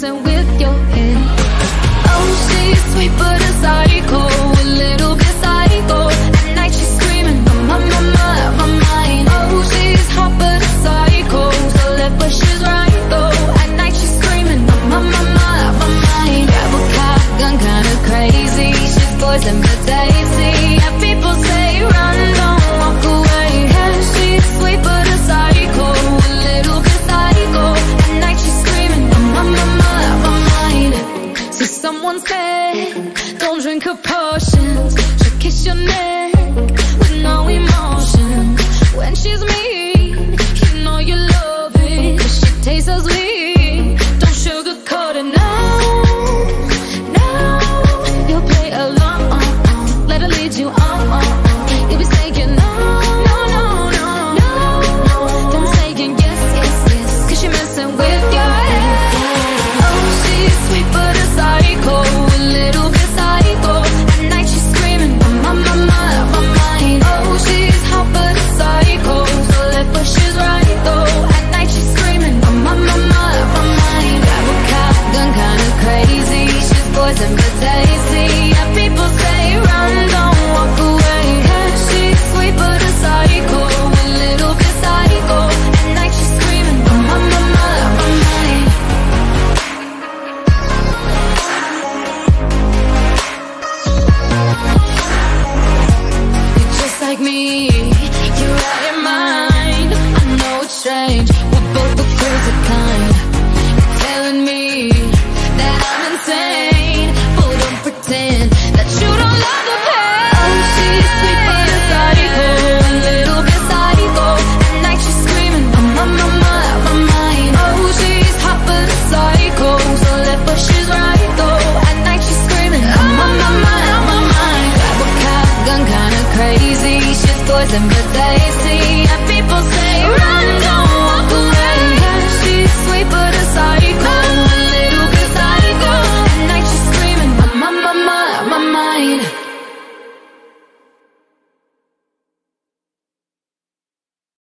Messing with your head. Oh, she's sweet but a psycho, a little bit psycho. At night she's screaming, I'm on my mind, my mind. Oh, she's hot but a psycho, so left but she's right though. At night she's screaming, I'm on my mind, my mind. Grab a cop gun, kinda crazy. She's poison but tasty. Don't drink her potions. She'll kiss your neck nothing but they see?